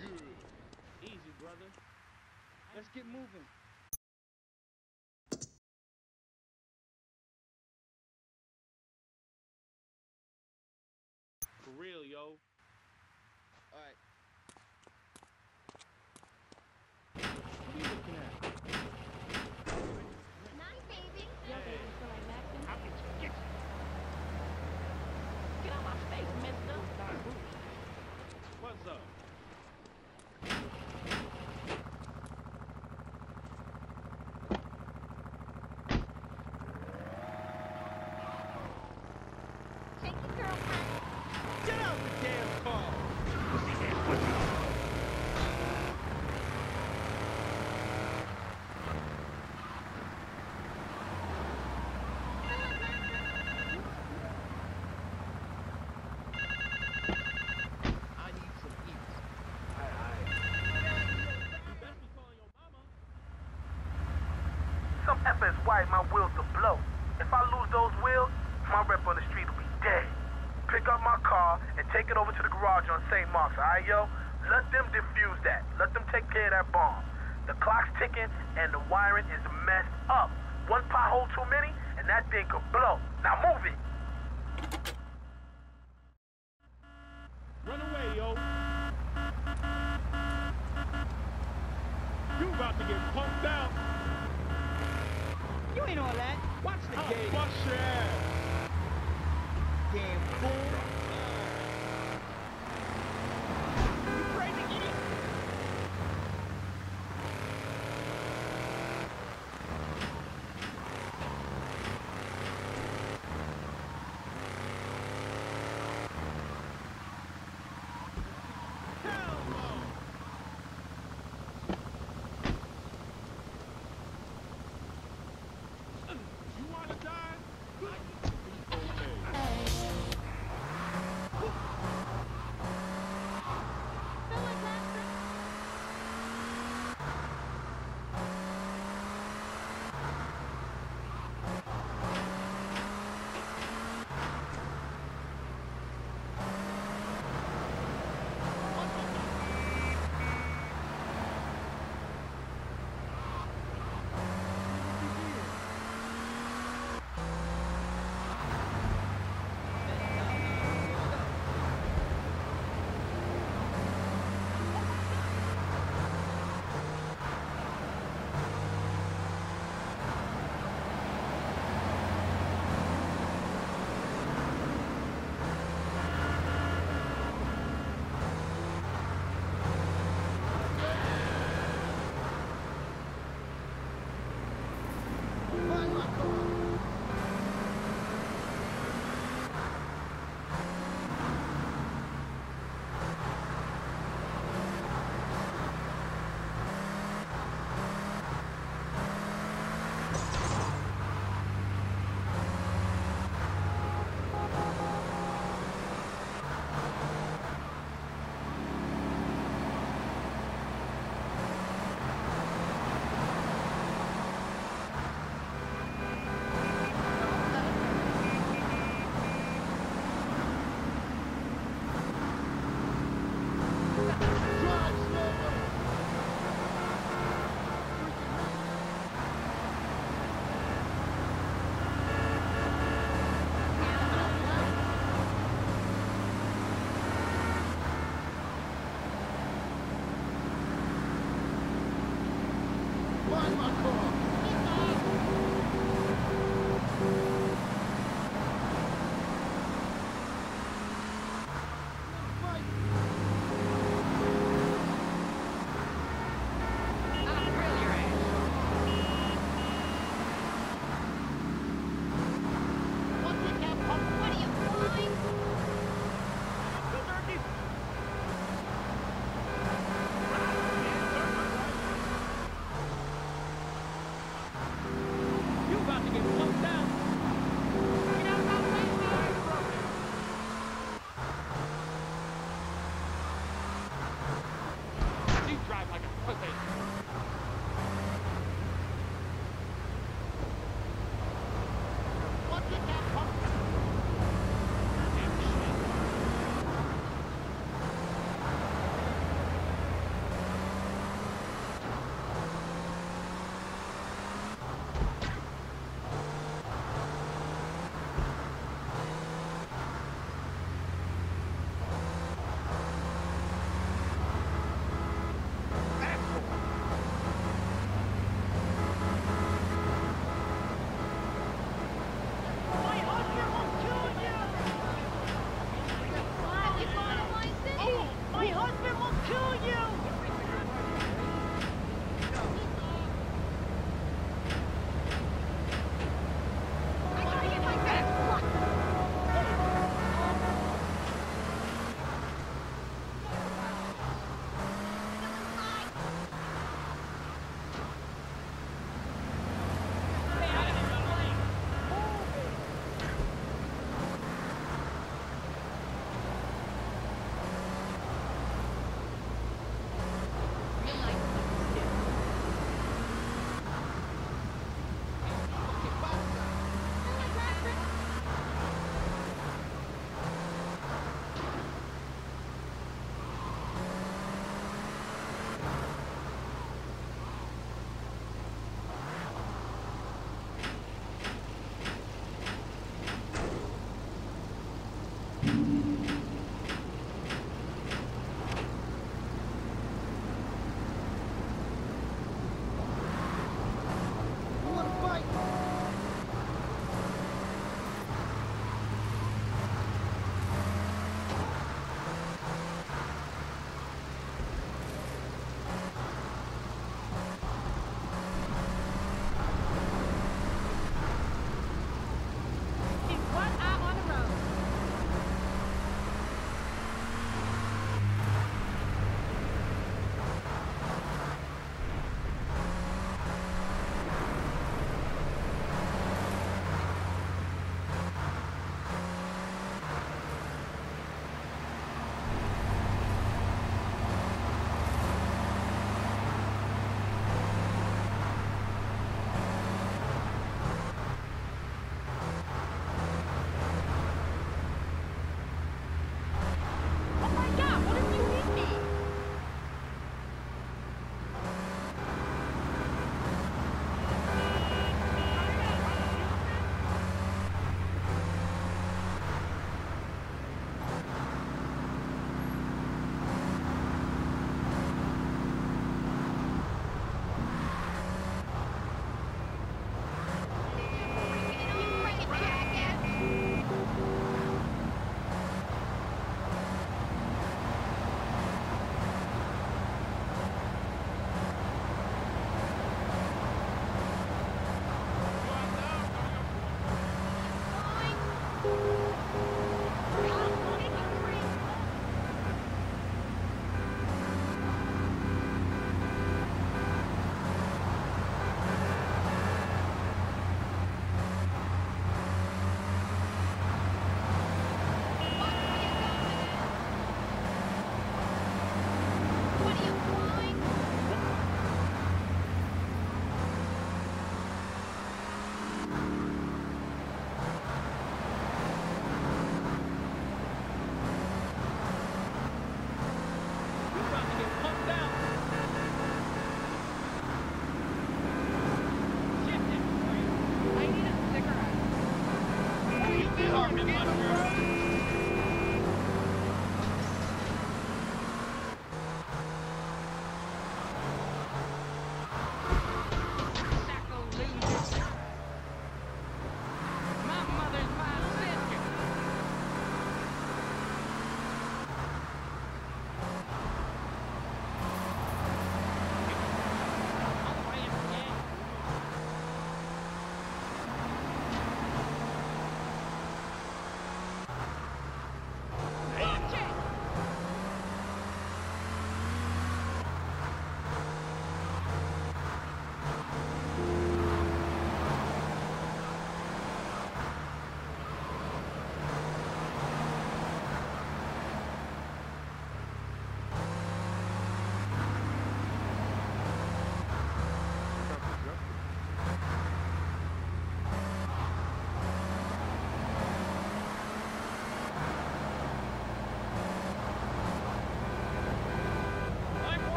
Good. Easy, brother. Let's get moving. For real, yo. Alright. What are you looking at? Night, baby. Yo, baby, feel like napkins? I'll get you. Get you. Get out my face, mister. What's up? Take your girlfriend. Get out the damn car! I need some eats. You best be calling your mama. Is why my wheels to blow. If I lose those wheels, my rep on the street will be dead. Pick up my car and take it over to the garage on St. Mark's, alright, yo? Let them defuse that. Let them take care of that bomb. The clock's ticking and the wiring is messed up. One pothole too many and that thing could blow. Now move it. Run away, yo. You about to get pumped out. You ain't all that. Watch the I'll game. your ass. Damn fool.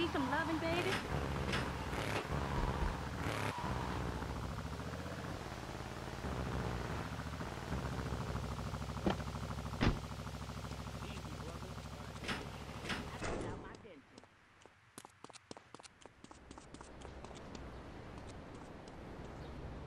Need some loving, baby.